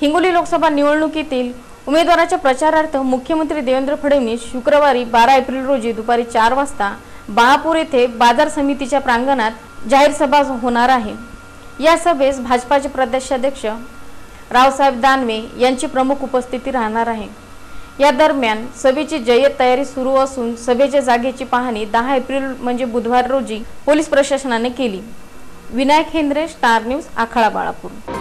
हिंगोली लोकसभा निवडणुकीतील उमेदवाराच्या प्रचारार्थ मुख्यमंत्री देवेंद्र फडणवीस शुक्रवारी बारा एप्रिल रोजी दुपारी चार वाजता बाळापूर येथे बाजार समितीच्या प्रांगणात जाहीर सभा होणार आहे. या सभेस भाजपाचे प्रदेशाध्यक्ष रावसाहेब दानवे यांची प्रमुख उपस्थिती राहणार आहे. या दरम्यान सभेची जय्यत तयारी सुरू असून सभेच्या जागेची पाहणी दहा एप्रिल म्हणजे बुधवार रोजी पोलीस प्रशासनाने केली. Vinayak Hendre star news Akhada Balapur.